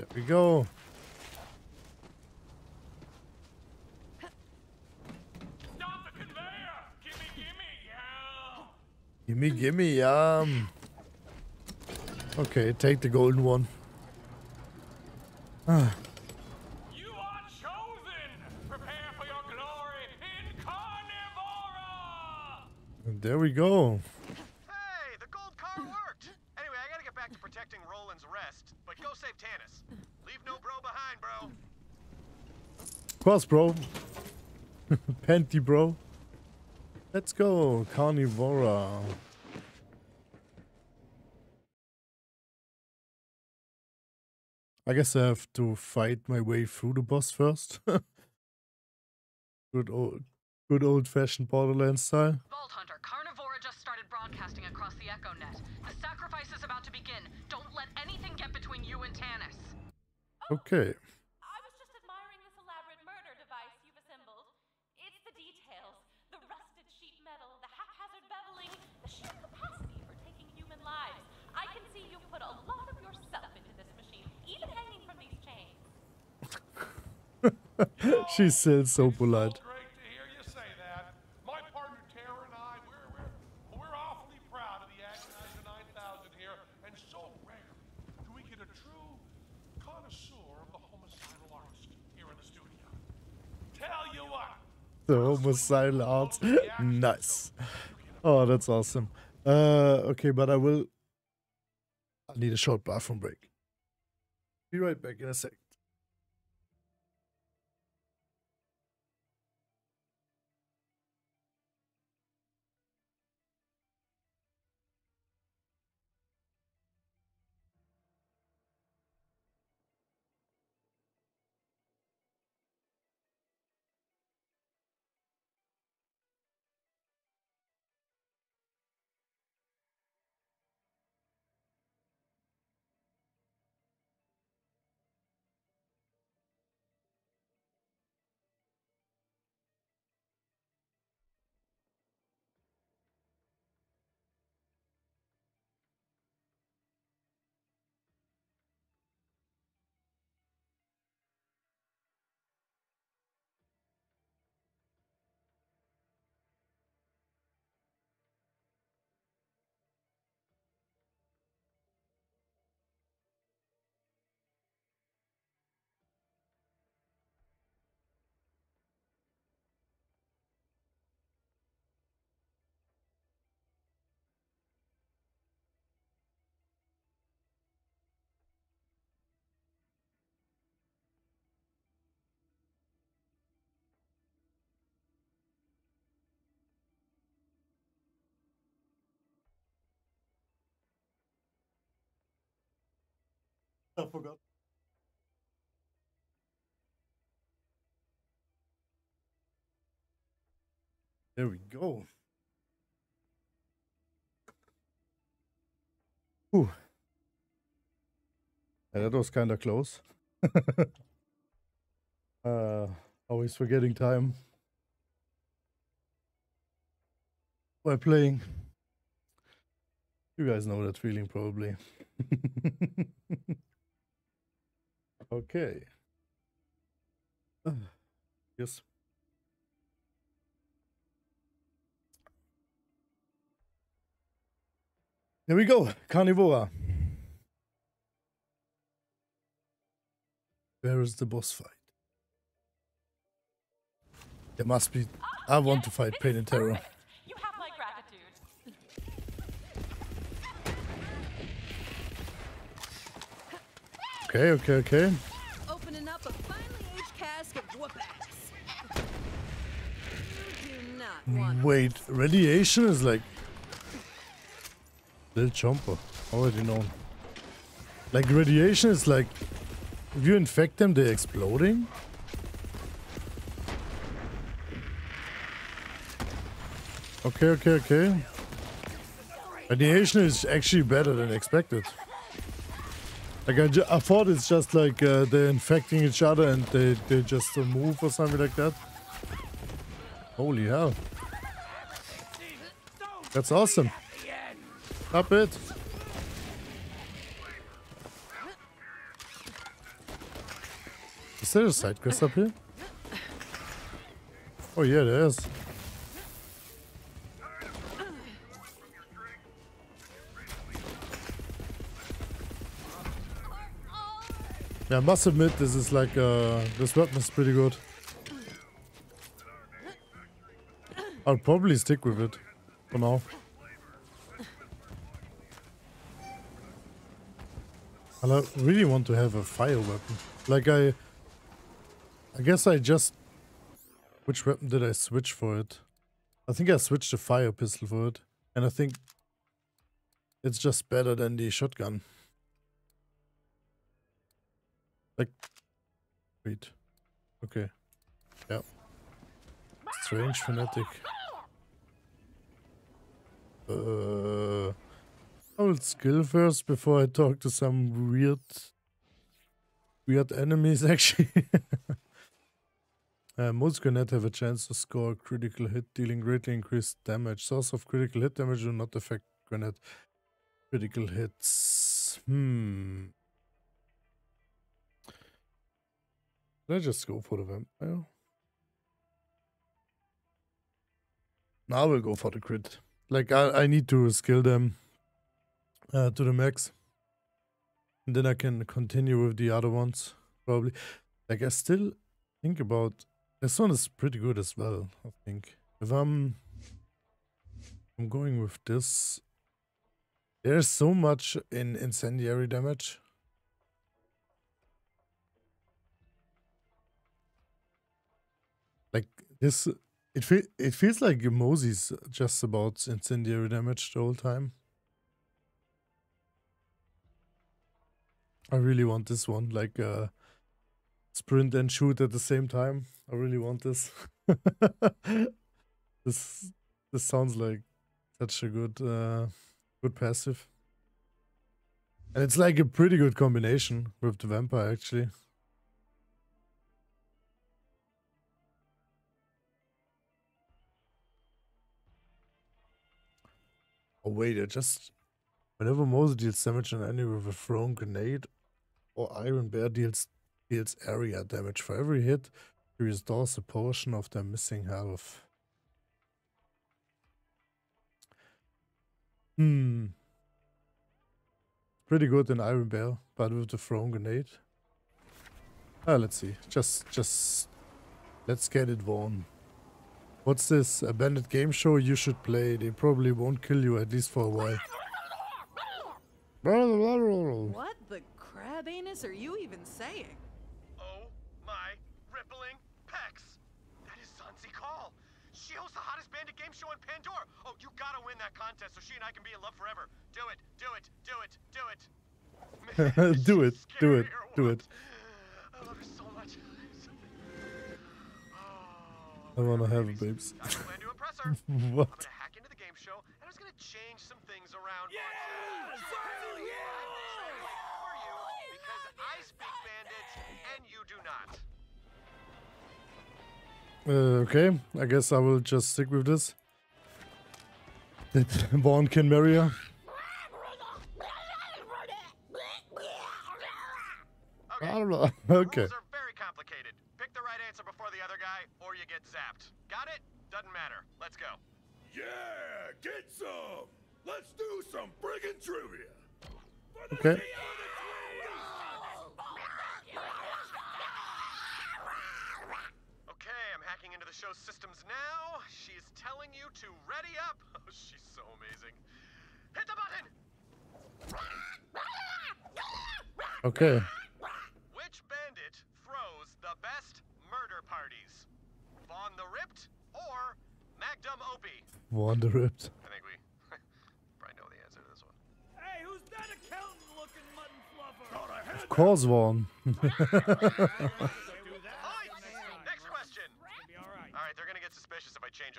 There we go. Stop the conveyor! Gimme, gimme, yeah! Gimme, gimme, yum. Okay, take the golden one. Ah, You are chosen! Prepare for your glory in Carnivora! and there we go. Hey, the gold car worked! Anyway, I gotta get back to protecting Roland's rest. But go save Tannis. Leave no bro behind, bro. Of course, bro. Panty, bro. Let's go, Carnivora. I guess I have to fight my way through the boss first. good old, good old-fashioned Borderlands style. Vault Hunter, Carnivora just started broadcasting across the Echo Net. The sacrifice is about to begin. Don't let anything get between you and Tannis. Okay. I was just admiring this elaborate murder device you've assembled. It's the details the rusted sheet metal, the haphazard beveling, the sheer capacity for taking human lives. I can see you've put a lot of yourself into this machine, even hanging from these chains. She's still so polite. So great to hear you say that. My partner Tara and I, we're, we're, we're awfully proud of the Agonizer 9000 here, and so rare do we get a true connoisseur of the homicidal artist here in the studio. Tell you what, The homicidal arts. nice. Oh, that's awesome. Uh, okay, but I will. I need a short bathroom break. Be right back in a sec. I forgot. There we go. Whew. Yeah, that was kind of close. uh, always forgetting time while playing. You guys know that feeling probably. okay. yes. Here we go, Carnivora. Where is the boss fight? There must be. I want to fight Pain and Terror. You have my gratitude. Okay, okay, okay. Opening up a finely aged cask of whoop ass. You do not want Wait, radiation is like. Little Chomper. Already known. Like, radiation is like. If you infect them, they're exploding? Okay, okay, okay. Radiation is actually better than expected. Like, I, thought it's just like uh, they're infecting each other and they, they just uh, move or something like that. Holy hell. That's awesome. Stop it. Is there a side quest up here? Oh yeah, there is. Yeah, I must admit this is like uh this weapon is pretty good. I'll probably stick with it for now. And I really want to have a fire weapon. Like I I guess I just which weapon did I switch for it? I think I switched the fire pistol for it. And I think it's just better than the shotgun. Like wait. Okay. Yeah. Strange fanatic. Uh, I will skill first before I talk to some weird, weird enemies. Actually, uh, most grenade have a chance to score a critical hit, dealing greatly increased damage. Source of critical hit damage do not affect grenade critical hits. Hmm. Let's just go for the vampire. Now we'll go for the crit. Like I, I need to skill them uh, to the max. And then I can continue with the other ones, probably. Like I still think about this one is pretty good as well, I think. If I'm I'm going with this. There's so much in incendiary damage. Like this it fe it feels like Moze's just about incendiary damage the whole time. I really want this one, like uh, sprint and shoot at the same time. I really want this. this this sounds like such a good uh, good passive. And it's like a pretty good combination with the vampire actually. Oh wait, I just whenever Moze's deals damage on enemy with a thrown grenade or Iron Bear deals deals area damage for every hit, he restores a portion of their missing health. Hmm. Pretty good in Iron Bear, but with the thrown grenade. Ah, let's see. Just just let's get it one. What's this? A bandit game show you should play. They probably won't kill you, at least for a while. What the crab anus are you even saying? Oh my rippling pecs! That is Zanzi Call. She hosts the hottest bandit game show in Pandora. Oh, you gotta win that contest so she and I can be in love forever. Do it, do it, do it, do it. Man, Do it, do it, scary or do it. I love her so much. I wanna have a babes. I plan to impress her. what? I'm gonna hack into the game show and I was gonna change some things around. Yeah! on set. Yeah! For you, because I speak bandit and you do not. Uh, okay, I guess I will just stick with this. That Vaughn can marry her. Okay. Okay. CEO of the Okay, I'm hacking into the show's systems now. She's telling you to ready up. Oh, she's so amazing. Hit the button! Okay. Which bandit throws the best murder parties? Vaughn the Ripped or Magdum Opie? Vaughn the Ripped.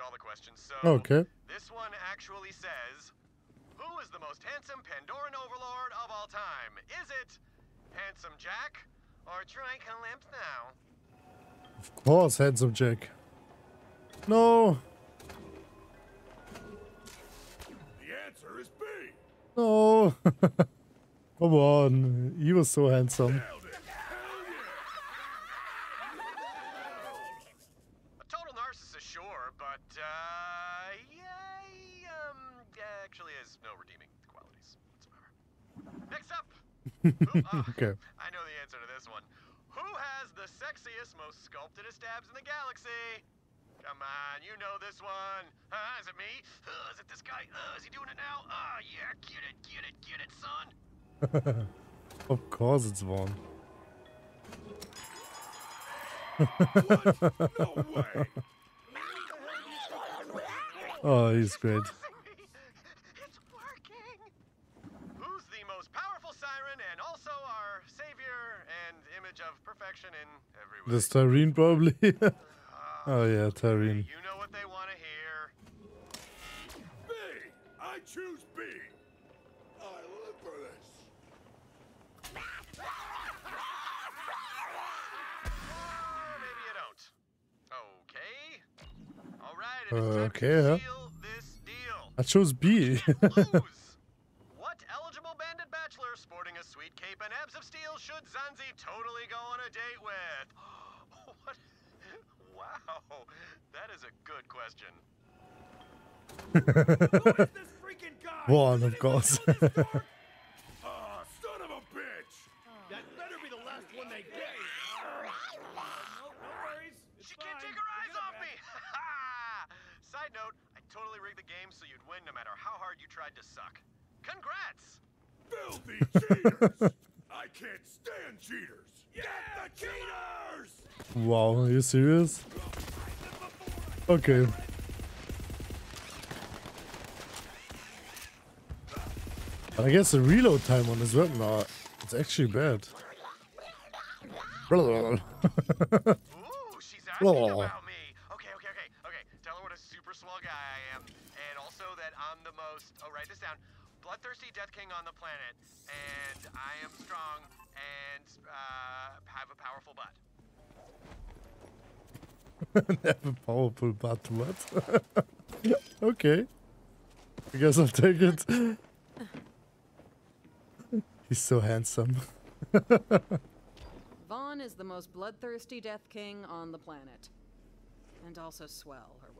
All the questions. So Okay. this one actually says, "Who is the most handsome Pandoran overlord of all time? Is it Handsome Jack or Troy Calypso?" Of course, handsome Jack. No. The answer is B. No. Come on, he was so handsome. A total narcissist, sure, but uh, yeah, he, um, actually has no redeeming qualities whatsoever. Next up. Who, uh, okay. I know the answer to this one. Who has the sexiest, most sculpted in the galaxy? Come on, you know this one. Uh, is it me? Uh, is it this guy? Uh, is he doing it now? Uh, yeah, get it, get it, get it, son. Of course it's Vaughn. No way. Oh, he's great. It's working. Who's the most powerful siren and also our savior and image of perfection in every way? This Tyreen probably. Ah. oh yeah, Tyreen. You know Uh, okay, huh? this deal. I chose B. Lose. What eligible bandit bachelor sporting a sweet cape and abs of steel should Zanzi totally go on a date with? what? Wow, that is a good question. This freaking guy. Vaughn, of course. anyone know this door? Ah, son of a bitch. That better be the last one they get. No, no worries. It's She can't fine. take her We eyes got off that. me! Side note, I totally rigged the game so you'd win no matter how hard you tried to suck. Congrats! Filthy cheaters! I can't stand cheaters! Get the cheaters! wow, are you serious? Okay. I guess the reload time on his weapon are it's actually bad. Ooh, she's asking about me. Okay, okay, okay, okay. Tell her what a super swell guy I am, and also that I'm the most. Oh, write this down. Bloodthirsty Death King on the planet, and I am strong and uh, have a powerful butt. Have a powerful butt, what? okay. I guess I'll take it. He's so handsome. Vaughn is the most bloodthirsty Death King on the planet. And also swell, or whatever.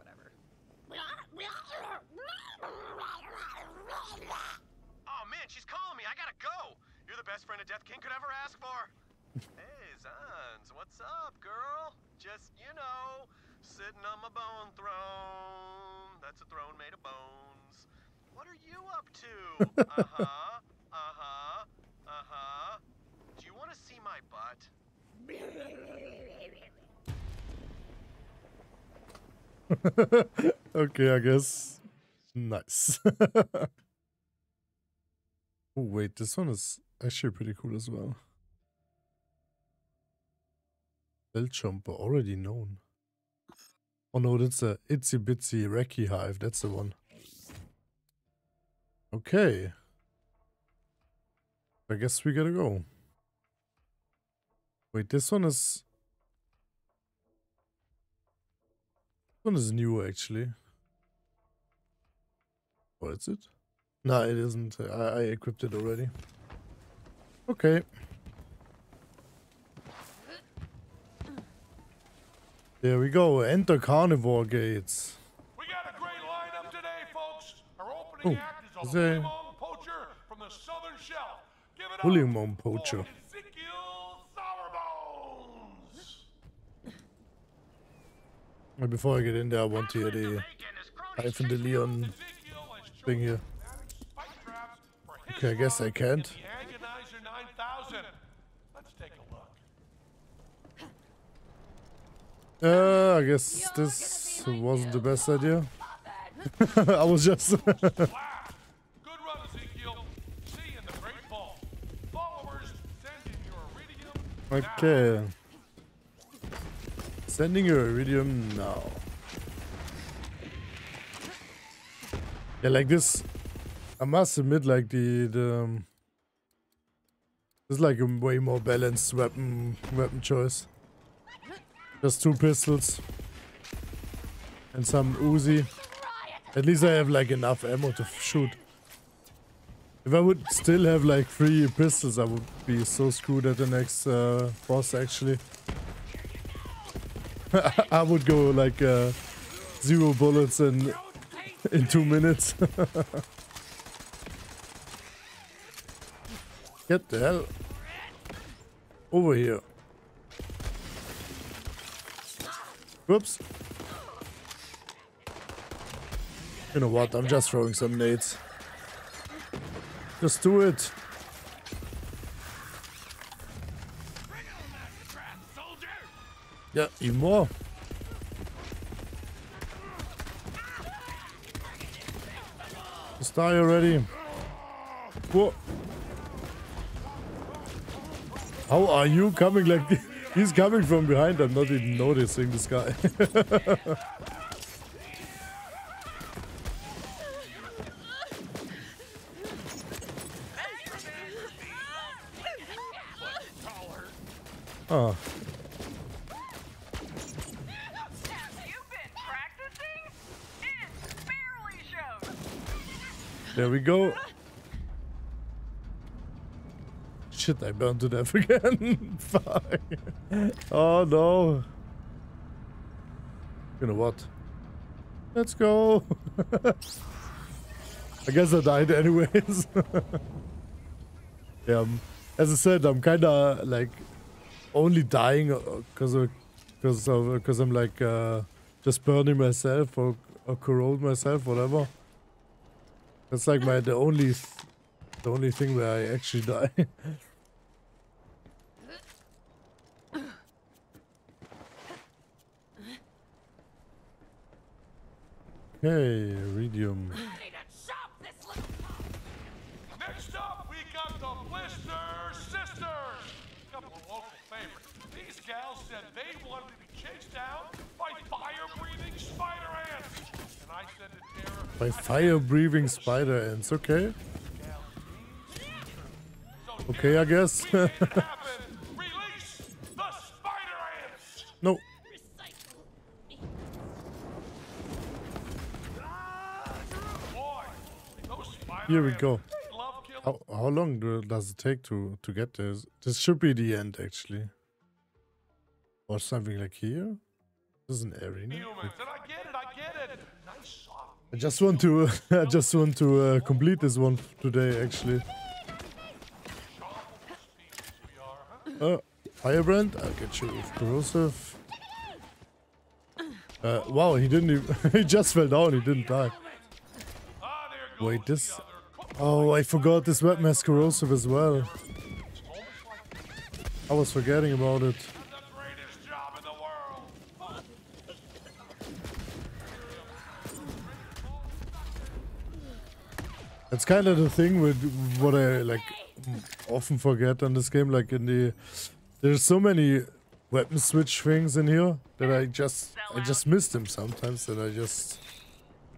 Oh man, she's calling me. I gotta go. You're the best friend a Death King could ever ask for. hey, Zans, what's up, girl? Just, you know, sitting on my bone throne. That's a throne made of bones. What are you up to? Uh huh. Uh huh. Uh huh. Do you want to see my butt? okay, I guess. Nice. oh, wait, this one is actually pretty cool as well. Bell Jumper, already known. Oh no, that's a Itsy Bitsy Reki Hive, that's the one. Okay. I guess we gotta go. Wait, this one is... one is new, actually. Or is it? No, it isn't. I, I equipped it already. Okay. There we go. Enter carnivore gates. We got a great lineup today, folks. Our opening Oh, act is a there- poacher from the Southern Shelf. Give it up Limon for poacher. Before I get in there, I want to hear the Typhon DeLeon Ezekiel has thing here. Okay, I guess I can't. in The Agonizer 9000. Let's take a look. Uh, I guess this wasn't the best idea. I was just... Wow. Sending your iridium now. Yeah, like this. I must admit, like the the. Um, this is like a way more balanced weapon weapon choice. Just two pistols and some Uzi. At least I have like enough ammo to shoot. If I would still have like three pistols, I would be so screwed at the next uh, boss. Actually, I would go like uh, zero bullets in in two minutes. Get the hell over here. Whoops. You know what? I'm just throwing some nades. Just do it. Yeah, even more. Just die already. Whoa. How are you coming like this? He's coming from behind. I'm not even noticing this guy. oh, You've been practicing? It barely shows. There we go. Shit, I burned to death again. Fuck. Oh no. You know what? Let's go. I guess I died anyways. yeah, as I said, I'm kind of like only dying because of because of because I'm like uh, just burning myself or or corrode myself, whatever. That's like my the only th- the only thing where I actually die. hey, Iridium. Next up, we got the Blister Sisters. Couple of local favorites. These gals said they wanted to be chased down by fire-breathing spider ants. And I said By fire breathing spider ants, okay? Okay, I guess. no. Here we go. How, how long do, does it take to, to get this? This should be the end, actually. Or something like here? This is an arena. humans. And I get it, I get it. Nice soft I just want to, I just want to uh, complete this one today, actually. Uh, Firebrand, I'll get you with corrosive. Uh, wow, he didn't even, he just fell down, he didn't die. Wait, this, oh, I forgot this weapon has corrosive as well. I was forgetting about it. the greatest job in the world. It's kind of the thing with what I like often forget on this game. Like in the, there's so many weapon switch things in here that I just I just miss them sometimes. That I just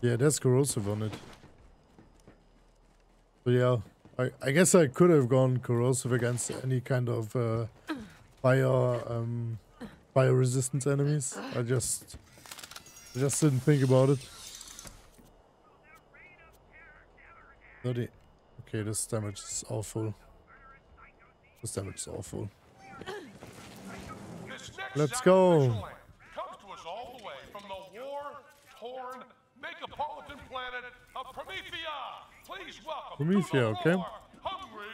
yeah, that's corrosive on it. So yeah, I I guess I could have gone corrosive against any kind of uh, fire um fire resistance enemies. I just I just didn't think about it. 30. Okay, this damage is awful. This damage is awful. Let's go. lamb Comes to us all the way from the war-torn megapolitan planet of Promethea. Please welcome Promethea, to the okay. Hungry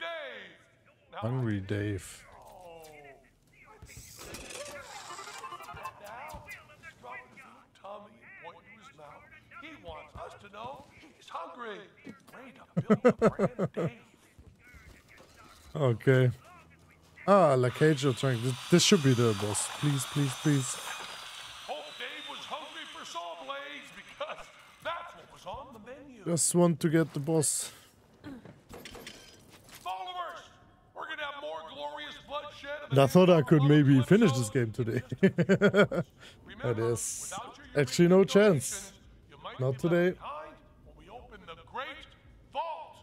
Dave. Now, Hungry Dave. Oh. Hungry. Ready to build a brand Okay. Ah, Lacadio Trank. This, this should be the boss. Please, please, please. Hope Dave was hungry for saw blades because that's what was on the menu. Just want to get the boss. Followers, we're gonna have more glorious bloodshed. And I thought I could maybe finish this game today. Remember, there's actually no chance. donations, you might Not today. behind when we open the Great Vault.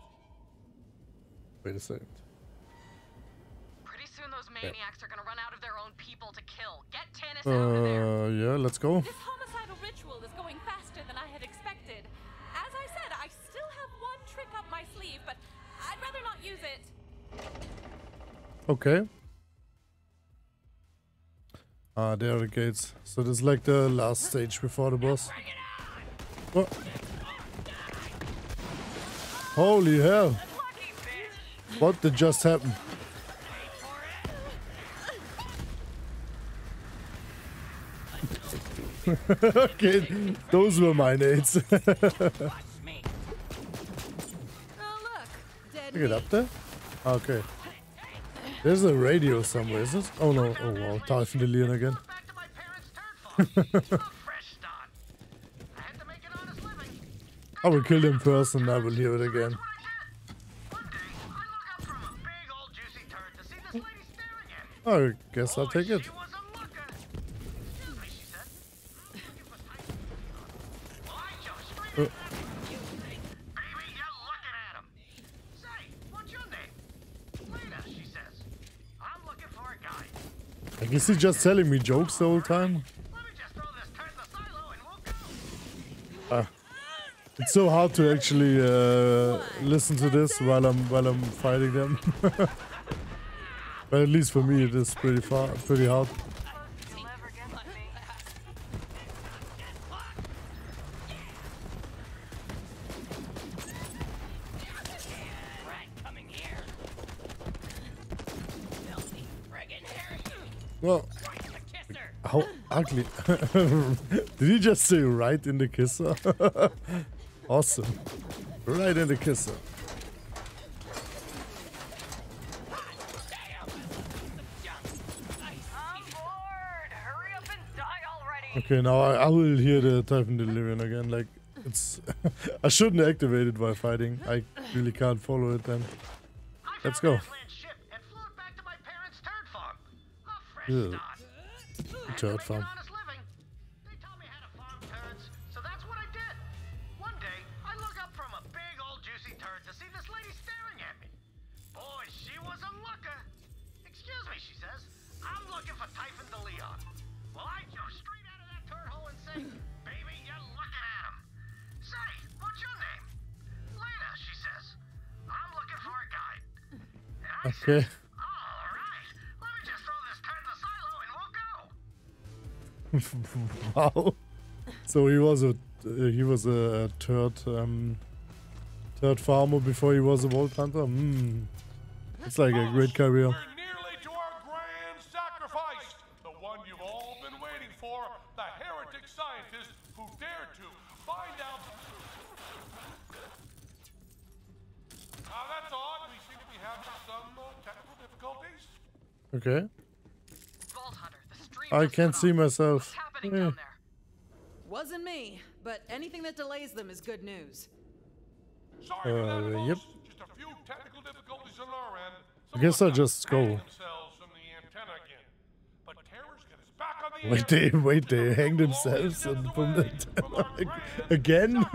Wait a second. Pretty soon those maniacs are gonna run out of their own people to kill. Get Tannis out of there. Uh, yeah, let's go. This homicidal ritual is going faster than I had expected. As I said, I still have one trick up my sleeve, but I'd rather not use it. Okay. Ah, there are the gates. So this is like the last stage before the boss. Oh. Holy hell. What did just happen? okay, those were my nades. Look. It up there? Okay. There's a radio somewhere, is it? Oh no, oh wow, Typhon Leon again. I will kill in person, I will hear it again. Says. I'm looking for a guy. Like, is he just telling me jokes the whole time? Go. It's so hard to actually uh, listen to this while I'm while I'm fighting them. but at least for me, it is pretty far, pretty hard. Well, how ugly! Did he just say right in the kisser? awesome, right in the kisser. Okay, now I, I will hear the Typhon Delirium again. Like it's, I shouldn't activate it while fighting. I really can't follow it then. Let's go. Aslan's ship and back to my parents' turd farm. A fresh Ew. start. I had to Turd farm. Go. wow. So he was a uh, he was a third um third farmer before he was a vault hunter. Hmm. It's like a great career. We're nearly to our grand sacrifice. The one you've all been waiting for. The heretic scientist who dared to find out. Now that's odd. We seem to be having some uh, technical difficulties. Okay. Vault Hunter, the stream I can't see myself. What's happening down there? Wasn't me, but anything that delays them is good news. Sorry for that, Uh, yep. Just a few technical difficulties on our end. I guess I'll of them just go. hang themselves from the antenna again. But terror's got us back on the Wait, air. they wait, they Just hang themselves glorious and from the steps from our grand again.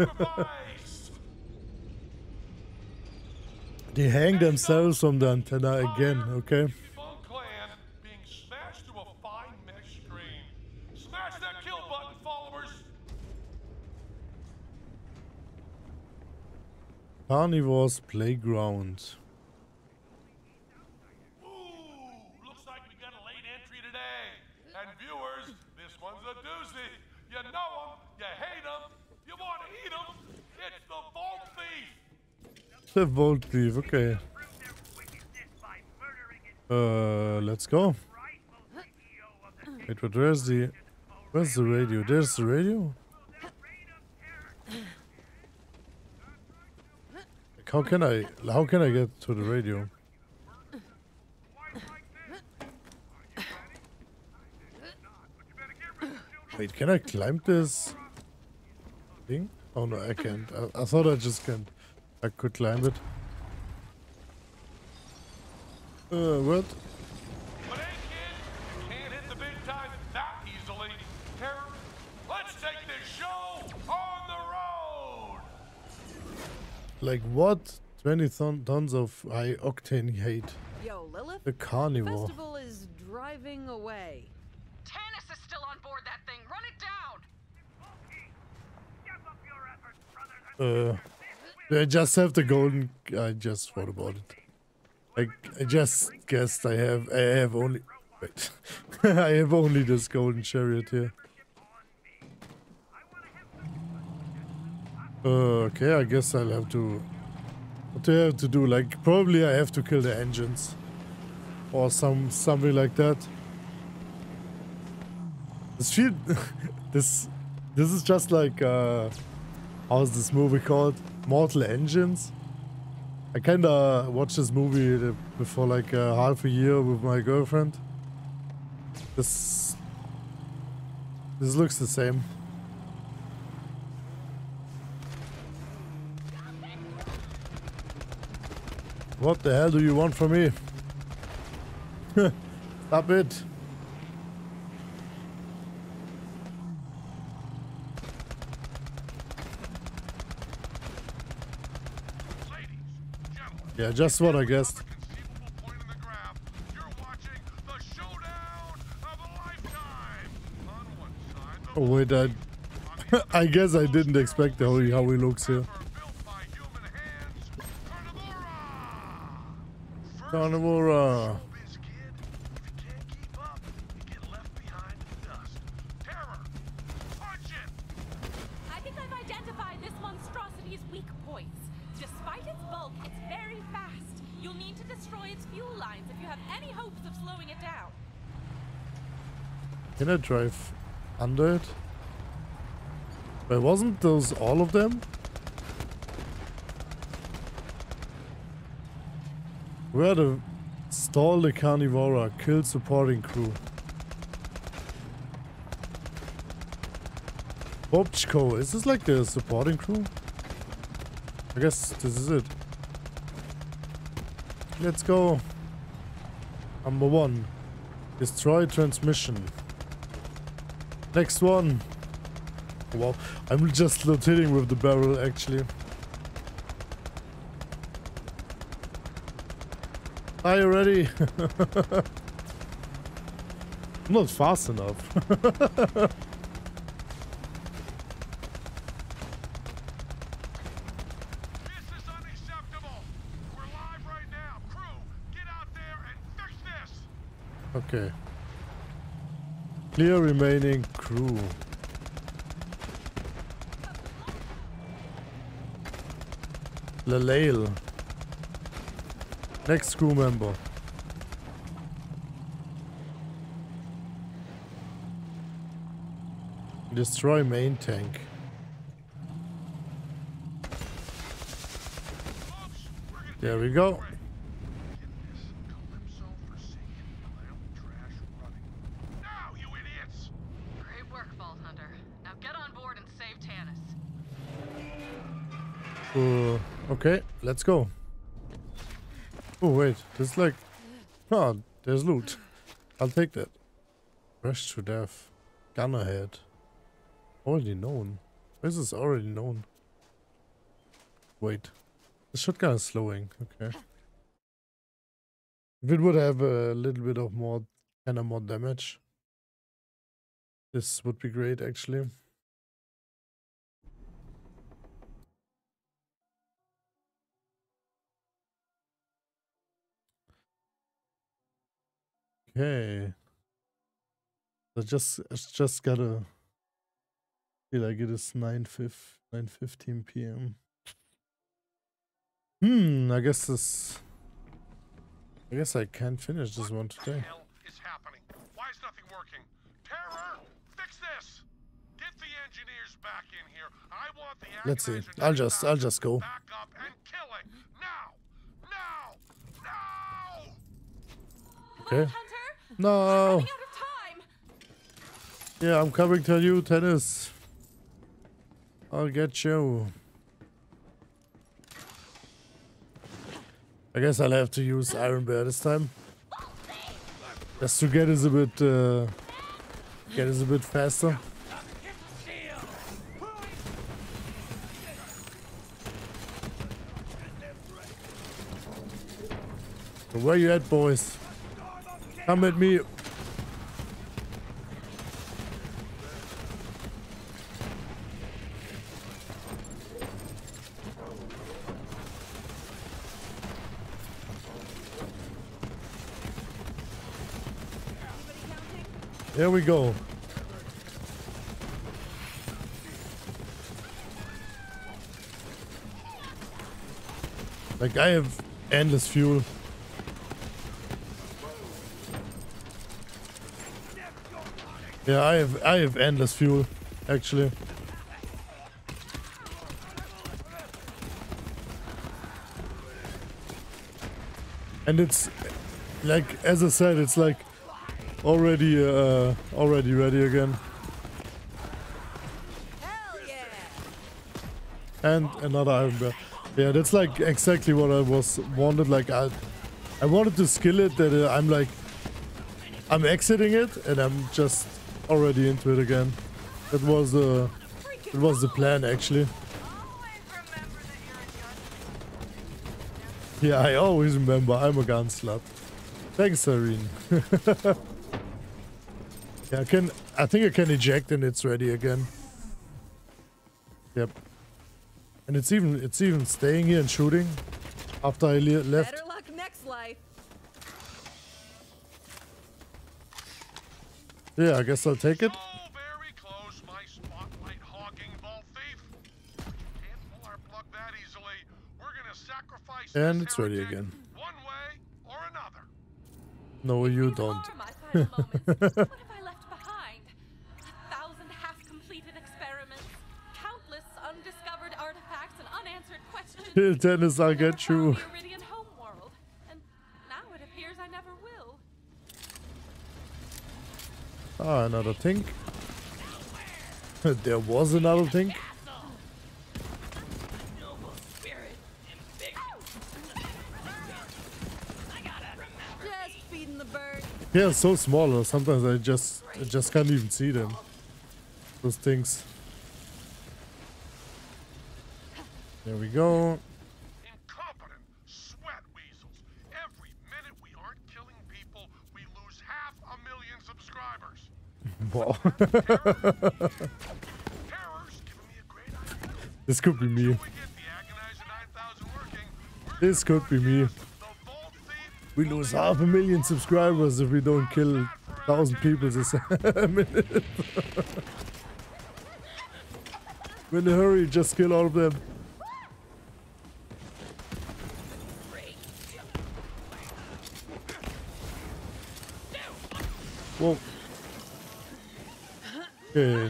they hang themselves from the antenna again. Okay. Carnivore's playground. Ooh, looks like we got a late entry today. And viewers, this one's a doozy. You know him, you hate him, you want to eat him. It's the Vault Thief. The Vault Thief. Okay. Uh, let's go. Wait, where's the where's the radio? There's the radio. How can I how can I get to the radio? Wait, can I climb this thing? Oh no, I can't. I, I thought I just can't. I could climb it. Uh, what? Like what? 20 ton tons of high octane hate. Yo, Lilith? The carnivore. Festival is driving away. Tannis is still on board that thing. Run it down. Uh, I just have the golden. I just thought about it. Like I just guessed I have. I have only. Wait, I have only this golden chariot here. Uh, okay, I guess I'll have to What do I have to do? Like, probably I have to kill the engines. Or some something like that. This this... This is just like, uh... How's this movie called? Mortal Engines? I kinda watched this movie uh, before like uh, half a year with my girlfriend. This... This looks the same. What the hell do you want from me? Stop it. Yeah, just what I guessed. the conceivable point in the graph, you're watching the showdown of a lifetime. On one side, the Oh wait, I, I guess I didn't expect how he, how he looks here. Carnivora. First Carnivora. showbiz kid. If you can't keep up, you get left behind in the dust. Terror, punch it. I think I've identified this monstrosity's weak points. Despite its bulk, it's very fast. You'll need to destroy its fuel lines if you have any hopes of slowing it down. Can I drive under it? Wait, wasn't those all of them? Where the stall the carnivora, kill supporting crew. Bobchko, is this like the supporting crew? I guess this is it. Let's go. Number one. Destroy transmission. Next one. Wow, I'm just rotating with the barrel actually. Are you ready? I'm not fast enough. This is unacceptable. We're live right now. Crew, get out there and fix this. okay. Clear remaining crew. Lalale. Next crew member. Destroy main tank. Folks, we're gonna There we go. Goodness, Calypso forsaken clown trash running. Now, you idiots! Great work, Vault Hunter. Now get on board and save Tannis. Uh, okay, let's go. Oh wait, there's like, oh, there's loot. I'll take that. Rush to death. Gun ahead. Already known. This is already known. Wait, the shotgun is slowing. Okay. If it would have a little bit of more, kind of more damage, this would be great actually. Okay. I just I just gotta feel like it is 9 5 9 15 PM. Hmm, I guess this I guess I can't finish this one What the today. hell is happening? Why is nothing working? Terror, fix this. Get the engineers back in here. I want the Let's see. I'll just- I'll just go. Back up and kill it now, now, now. Okay. No. Yeah, I'm coming to you, Tannis. I'll get you. I guess I'll have to use Iron Bear this time. Just to get us a bit uh, get us a bit faster. Where you at, boys? Come at me. Here we go. Like I have endless fuel. Yeah, I have I have endless fuel, actually. And it's like as I said, it's like already uh already ready again. Yeah! And another iron bear. Yeah, that's like exactly what I was wanted. Like I, I wanted to skill it that I'm like, I'm exiting it and I'm just already into it again. That was the, that was the plan actually. Yeah, I always remember I'm a gun slut. Thanks, Irene. yeah, I can. I think I can eject and it's ready again. Yep. And it's even it's even staying here and shooting after I le left. Yeah, I guess I'll take it. Oh, very close, my spotlight hogging vault thief. Can't pull our Ah, another thing. there was another thing. Yeah, so small. Sometimes I just I just can't even see them. Those things. There we go. Wow. This could be me. We get the Agonizer 9000 working. We're This could be me. We lose half a million subscribers if we don't kill a thousand people this minute. We're In a hurry, just kill all of them. Whoa. Okay,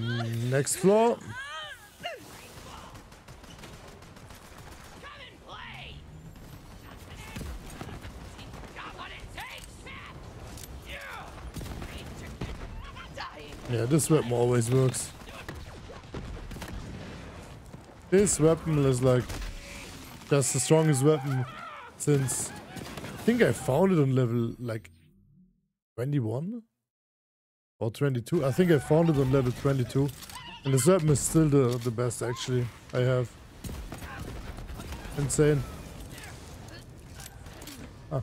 next floor. Yeah, this weapon always works. This weapon is like just the strongest weapon since I think I found it on level like 21 or 22. I think I found it on level 22 and this weapon is still the, the best actually I have. Insane. Ah.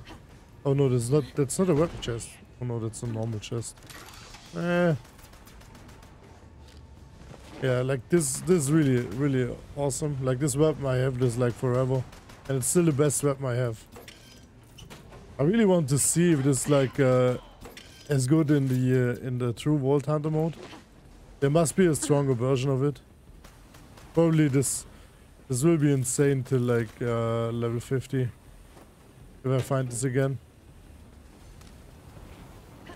Oh no, that's not that's not a weapon chest. Oh no, that's a normal chest. Eh. Yeah, like this this is really really awesome. Like this weapon I have this like forever. And it's still the best weapon I have. I really want to see if this like uh, as good in the uh, in the true Vault Hunter mode. There must be a stronger version of it. Probably this this will be insane till like uh, level 50. If I find this again.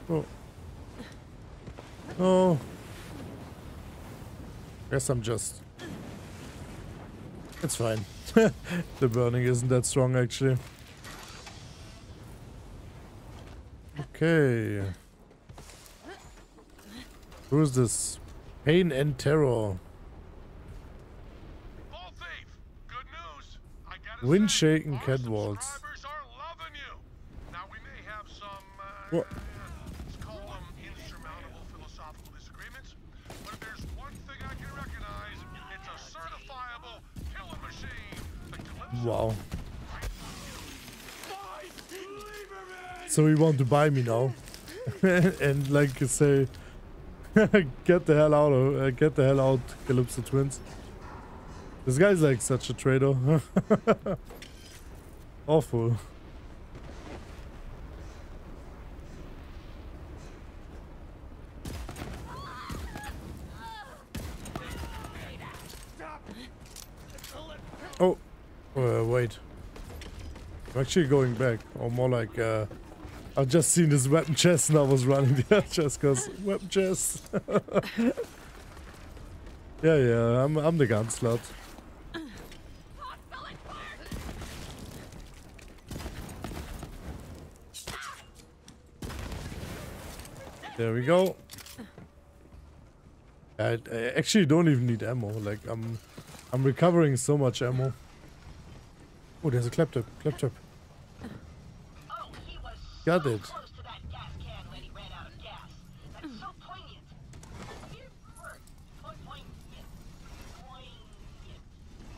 Oh. No. Guess I'm just... It's fine. the burning isn't that strong actually. Okay. Who's this? Pain and Terror. Vault Thief, good news. I gotta Wind say, shaking our catwalks. Subscribers are loving you. Now we may have some, uh, What? let's So he want to buy me now? and like say, get the hell out of, uh, get the hell out, Calypso Twins. This guy's like such a traitor. Awful. Oh, uh, wait. I'm actually going back, or more like, uh, I've just seen this weapon chest and I was running there just cause weapon chest. yeah, yeah, I'm, I'm the gun slot. There we go. I, I actually don't even need ammo. Like I'm, I'm recovering so much ammo. Oh, there's a claptrap. Claptrap. Oh, he was Got so it. close to that gas can when he ran out of gas. That's so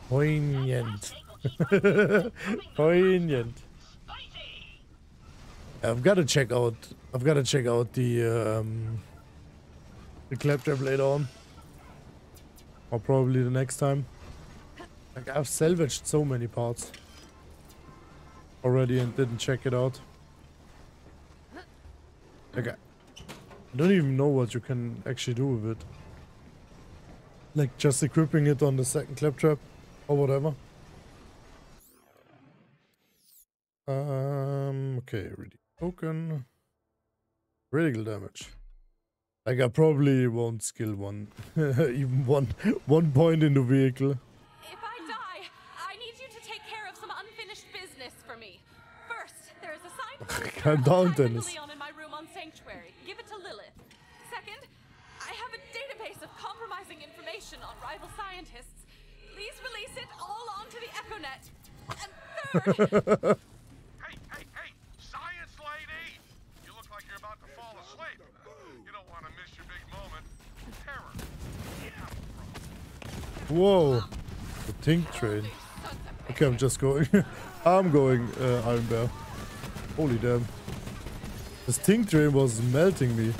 poignant. Poignant. I've got to check out. I've got to check out the um, the claptrap later on, or probably the next time. Like I've salvaged so many parts already and didn't check it out. Like I I don't even know what you can actually do with it. Like just equipping it on the second claptrap or whatever. Um. Okay. Ready. Token. Critical damage. Like I probably won't skill one, even one, one point in the vehicle. If I die, onto the And third, Hey, hey, hey! Science lady! You look like you're about to fall asleep. You don't want to miss your big moment. Terror. Yeah. Whoa. The Tink train. Okay, I'm just going. I'm going, uh, Iron Bear. Holy damn. This Tink train was melting me.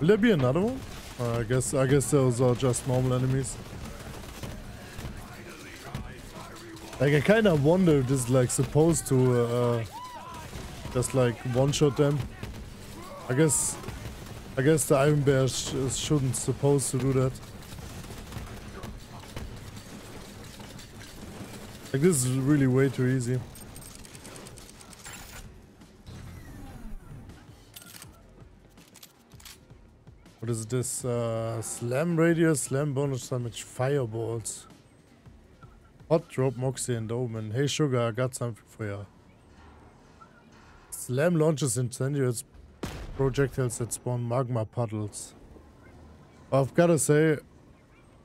Will there be another one? Uh, I guess I guess those are just normal enemies. Like I kind of wonder if this is like supposed to uh, just like one shot them. I guess I guess the Iron Bear sh shouldn't supposed to do that. Like this is really way too easy. What is this? Uh, slam radius, slam bonus damage, fireballs. Hot drop, Moxxi and Omen. Hey Sugar, I got something for you. Slam launches incendiary projectiles that spawn magma puddles. I've gotta say,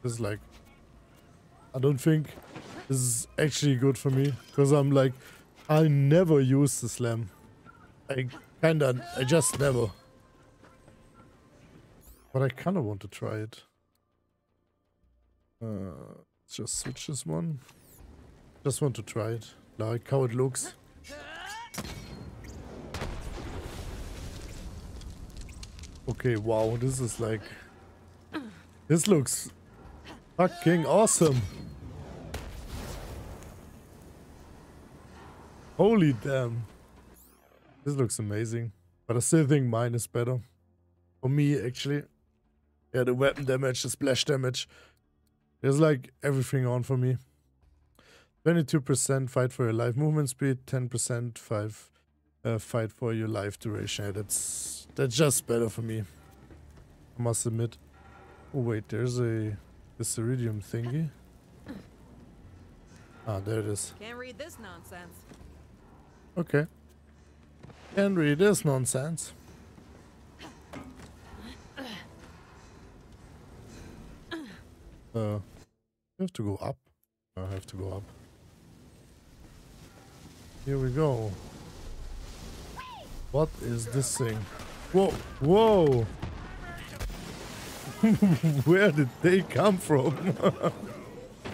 this is like, I don't think this is actually good for me because I'm like, I never use the slam. I kinda, I just never. But I kinda want to try it. Uh, just switch this one. Just want to try it, like how it looks. Okay, wow, this is like... This looks fucking awesome. Holy damn. This looks amazing. But I still think mine is better. For me, actually. Yeah, the weapon damage, the splash damage. There's like everything on for me. 22% fight for your life movement speed, 10% five, uh, fight for your life duration. Yeah, that's that's just better for me. I must admit. Oh wait, there's a this iridium thingy. Ah, there it is. Can't read this nonsense. Okay. Can't read this nonsense. Uh, you have to go up. I have to go up. Here we go. What is this thing? Whoa! Whoa! Where did they come from? oh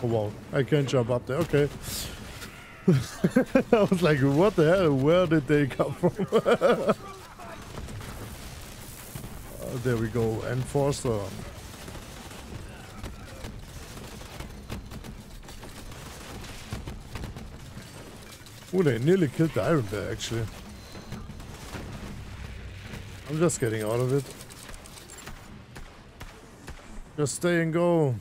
wow, I can't jump up there. Okay. I was like, what the hell? Where did they come from? Uh, there we go. Enforcer. Oh, they nearly killed the Iron Bear, actually. I'm just getting out of it. Just stay and go.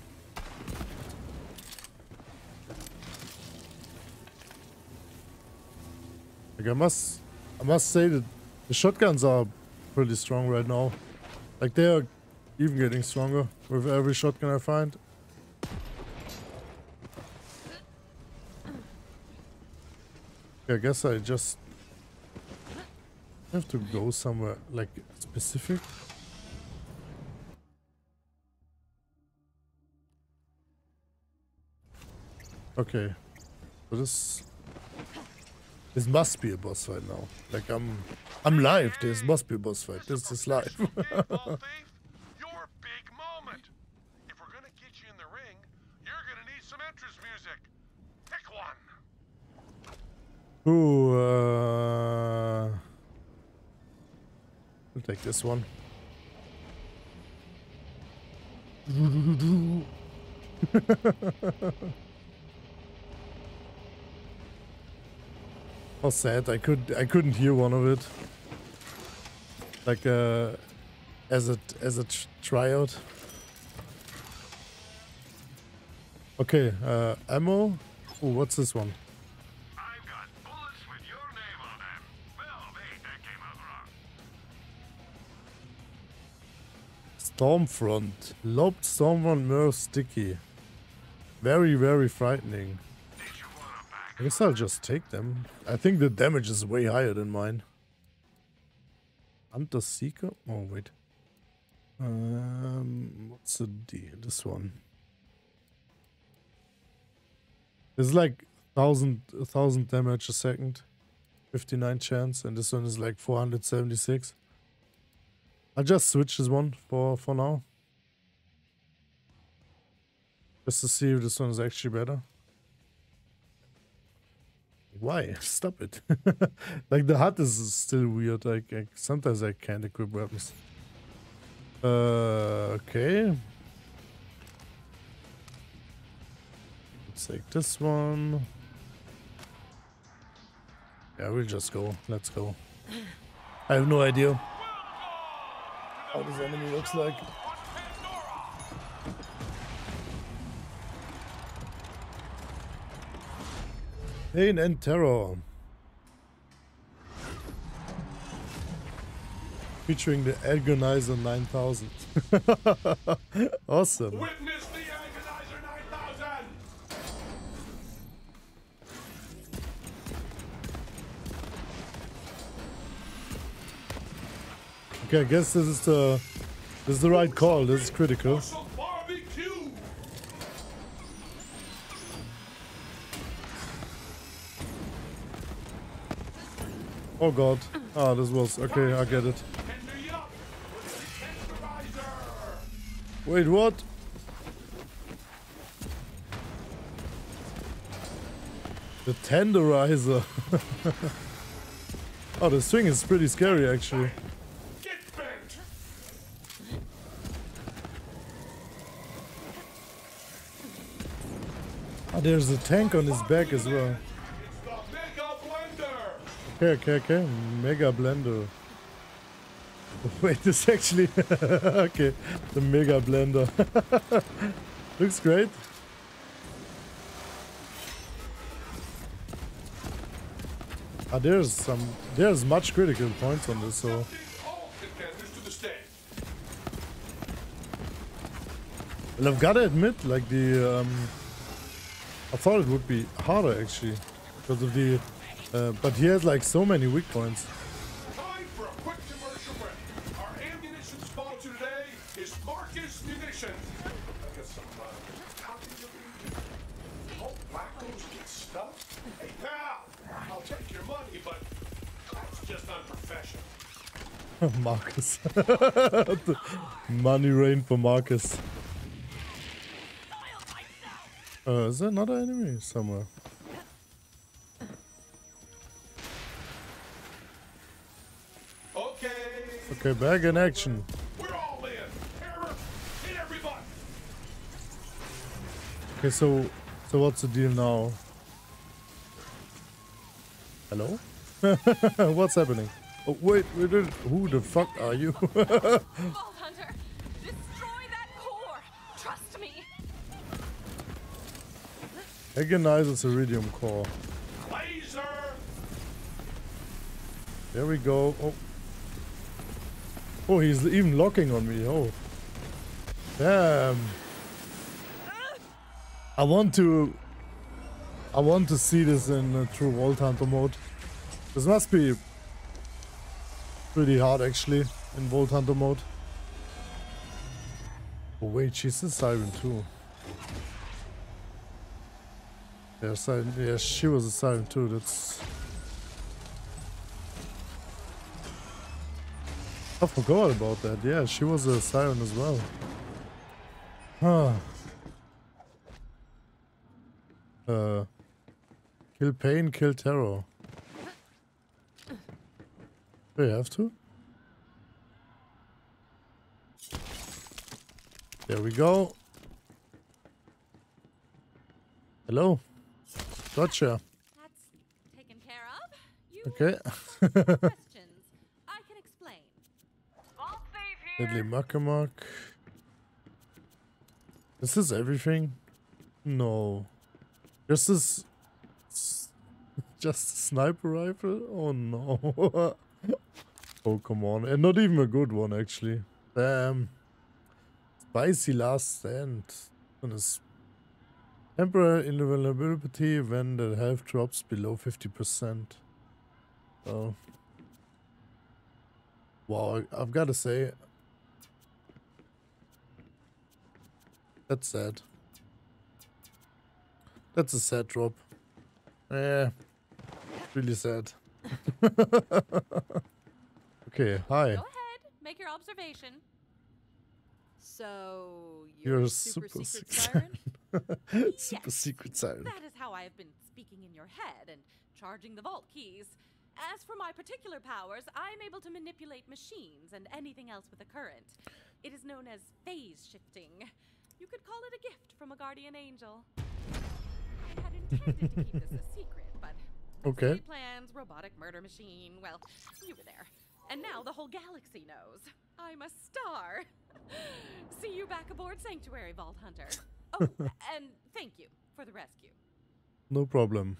Like I must, I must say that the shotguns are pretty strong right now. Like they are even getting stronger with every shotgun I find. I guess I just have to go somewhere like specific. Okay, so this this must be a boss fight now. Like I'm I'm live. This must be a boss fight. This is live. Vault thief, your big moment. If we're gonna get you in the ring, you're gonna need some entrance music. Pick one. Ooh, uh, I'll take this one. How sad I could I couldn't hear one of it. Like uh as a as a tr tryout. Okay, uh ammo. Ooh, what's this one? Stormfront. Lobbed Stormfront Mirror Sticky. Very, very frightening. I guess I'll just take them. I think the damage is way higher than mine. Hunter Seeker? Oh, wait. Um, what's the deal? This one. It's like thousand, thousand damage a second. 59 chance, and this one is like 476. I'll just switch this one for, for now. Just to see if this one is actually better. Why? Stop it. like the HUD is still weird. Like, like sometimes I can't equip weapons. Uh, okay. Let's take this one. Yeah, we'll just go. Let's go. I have no idea how this enemy looks like. Pain and terror. Featuring the Agonizer 9000. awesome. Okay, I guess this is the this is the right call. This is critical. Oh god. Ah, this was okay. I get it. Wait, what? The tenderizer. oh, the swing is pretty scary, actually. Get bent! There's a tank on his back as well. Okay, okay, okay. Mega blender. Wait, this actually. okay, the mega blender. Looks great. Ah, there's some. There's much critical points on this, so. Well, I've gotta admit, like the. Um, I thought it would be harder actually, because of the. Uh, but he has like so many weak points. Time for a quick commercial break. Our ammunition sponsor today is Marcus Munitions. I got some Uh, is there another enemy somewhere? Okay, Okay, back in action. we're all in. Terror, hit every button. Okay, so so what's the deal now? Hello? what's happening? Oh wait, wait, wait, who the fuck are you? Agonizer's Iridium Core. Laser. There we go. Oh. Oh, he's even locking on me. Oh. Damn. I want to... I want to see this in uh, true Vault Hunter mode. This must be pretty hard actually in Vault Hunter mode. Oh wait, she's a siren too. Yeah, siren, yeah, she was a siren too, that's... I forgot about that, yeah, she was a siren as well. Huh. Uh, kill pain, kill terror. Do you have to? There we go. Hello. Gotcha. That's taken care of. You Okay. have questions. I can explain. Vault save here. Deadly Muckamuck. Is this everything? No. This... is Just a sniper rifle? Oh no. oh come on. And not even a good one actually. Damn. Spicy last stand. And it's temporary invulnerability when the health drops below 50%. Oh. Wow, I've gotta say, That's sad. That's a sad drop. Yeah. Really sad. okay, hi. Go ahead, make your observation. So you're, You're a a super, super secret secret siren? Super Yes. secret siren. That is how I have been speaking in your head and charging the vault keys. As for my particular powers, I am able to manipulate machines and anything else with a current. It is known as phase shifting. You could call it a gift from a guardian angel. I had intended to keep this a secret, but Okay. plans, robotic murder machine, well, you were there. And now the whole galaxy knows. I'm a star. See you back aboard Sanctuary Vault Hunter. Oh, and thank you for the rescue. No problem.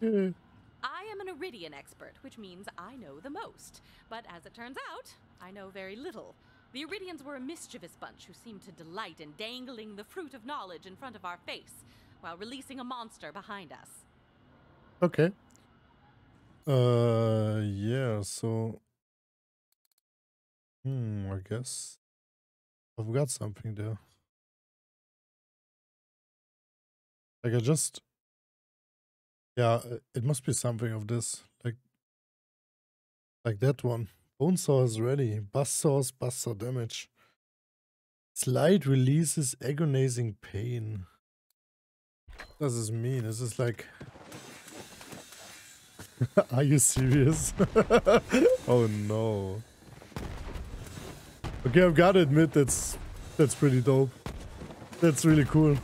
Yeah. I am an Eridian expert, which means I know the most. But as it turns out, I know very little. The Eridians were a mischievous bunch who seemed to delight in dangling the fruit of knowledge in front of our face while releasing a monster behind us. Okay. Uh, yeah, so... Hmm, I guess... I've got something there. Like, I just... Yeah, it must be something of this. Like... Like that one. Bone saw is ready. Buzz saws, buzz saw damage. Slide releases agonizing pain. What does this mean? Is this like... Are you serious? oh no. Okay, I've got to admit that's that's pretty dope. That's really cool.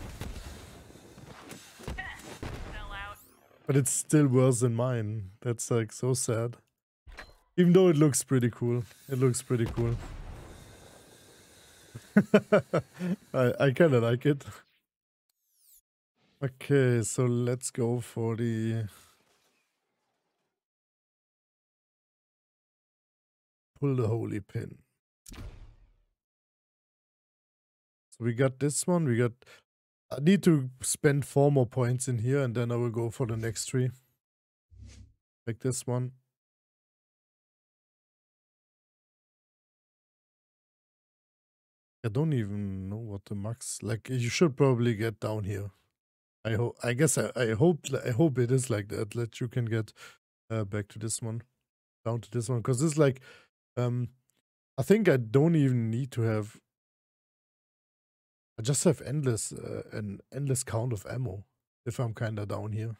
Fell out. But it's still worse than mine. That's like so sad. Even though it looks pretty cool. It looks pretty cool. I I kinda like it. Okay, so let's go for the pull the holy pin. So we got this one, we got I need to spend four more points in here and then I will go for the next tree. Like this one. I don't even know what the max like you should probably get down here. I hope I guess I, I hope I hope it is like that that you can get uh, back to this one down to this one because is like um I think I don't even need to have I just have endless uh, an endless count of ammo if I'm kind of down here.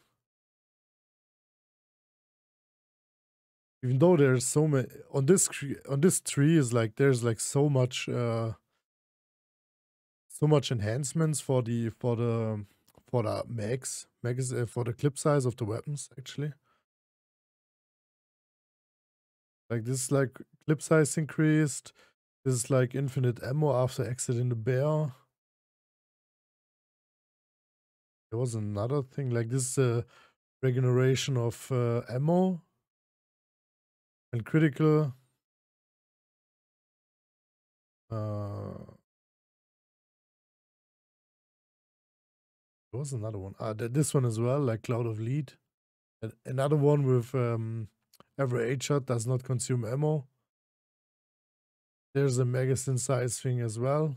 Even though there's so many on this on this tree is like there's like so much uh so much enhancements for the for the for the mags mags uh, for the clip size of the weapons actually. Like this is like clip size increased. This is like infinite ammo after exiting the bear. There was another thing like this is a regeneration of uh, ammo And critical. Uh, there was another one. Ah, th- this one as well, like Cloud of Lead. And another one with um, every eight shot does not consume ammo. There's a magazine size thing as well.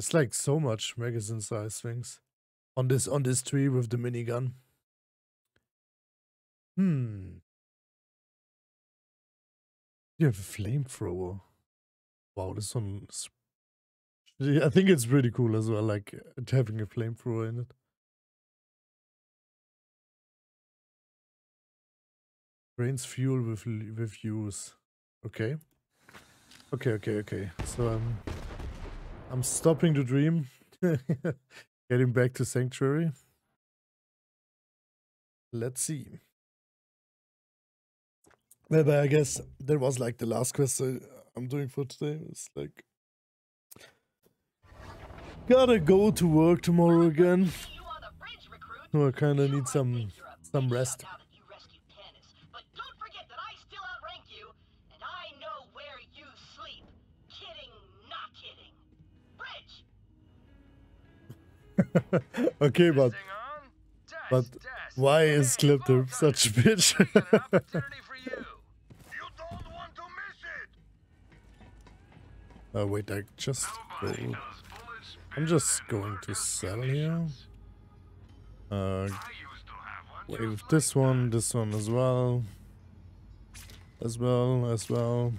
It's like so much magazine size things on this on this tree with the minigun. Hmm. You have a flamethrower. Wow, this one. Is... I think it's pretty cool as well, like having a flamethrower in it. Drains fuel with with use. Okay. Okay, okay, okay. So um, I'm stopping the dream. Getting back to Sanctuary. Let's see. Yeah, but I guess that was like the last quest I, I'm doing for today. It's like gotta go to work tomorrow again. You are the bridge recruit. So I kind of need some think you're a some rest. shot now that you rescued Tannis, but don't forget that I still outrank you, and I know where you sleep. Kidding, not kidding. Bridge. okay, but Testing on. Test, but why is Clipter such a bitch? we got an opportunity for you. You don't want to miss it! Oh wait, I just go. Nobody does bullets I'm just going to sell here. Uh, I used to have one wait, this one, this one as well, as well, as well.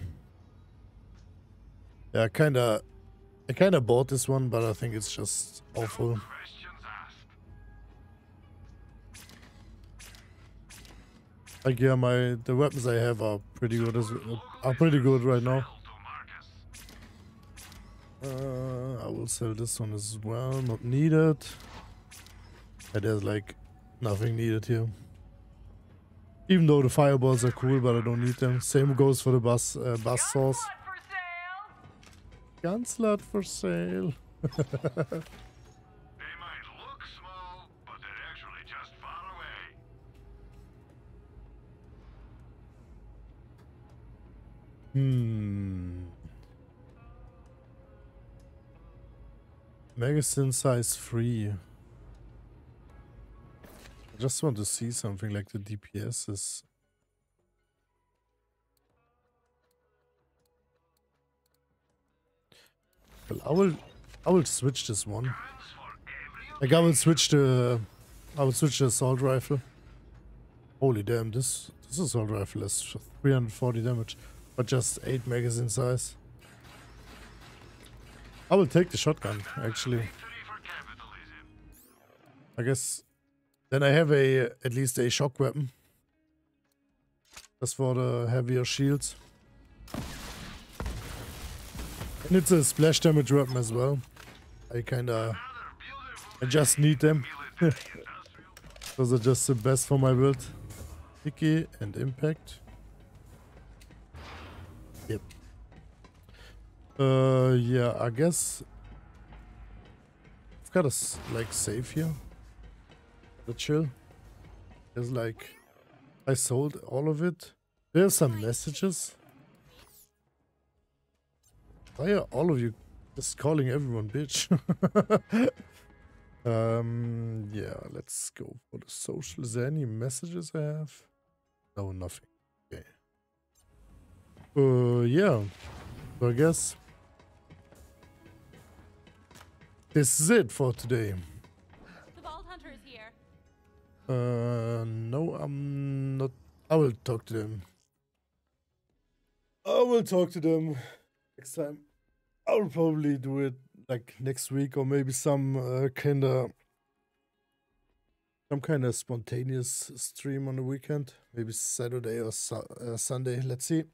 Yeah, kind of. I kind of bought this one, but I think it's just awful. Like yeah, my the weapons I have are pretty good as are pretty good right now. Uh, I will sell this one as well. Not needed. Yeah, there's like nothing needed here. Even though the fireballs are cool, but I don't need them. Same goes for the bus uh, bus saws. Gun slot for sale. They might look small, but they're actually just far away. Hmm. Magazine size 3. I just want to see something like the DPS is. Well, I will, I will switch this one. Like I will switch the, I will switch the assault rifle. Holy damn! This this assault rifle is 340 damage, but just eight magazine size. I will take the shotgun actually. I guess then I have a at least a shock weapon. That's for the heavier shields. It's a splash damage weapon as well. I kinda I just need them. Those are just the best for my build. Sticky and impact. Yep. Uh yeah, I guess I've got a like save here. The chill. There's like I sold all of it. There's some messages. Why are all of you just calling everyone bitch? um yeah, let's go for the social. Is there any messages I have? No, nothing. Okay. Uh yeah. So I guess this is it for today. The Vault Hunter is here. Uh, no, I'm not. I will talk to them. I will talk to them next time. I will probably do it like next week or maybe some uh, kind of some kind of spontaneous stream on the weekend, maybe Saturday or su- uh, Sunday. Let's see.